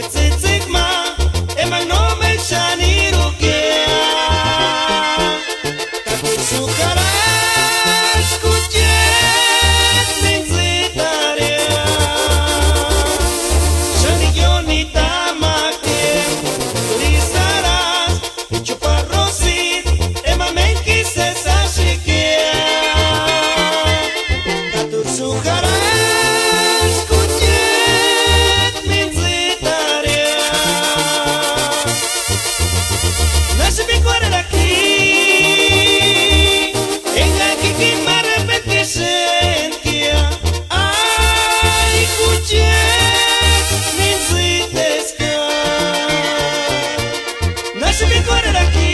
What's it? se me cura aqui.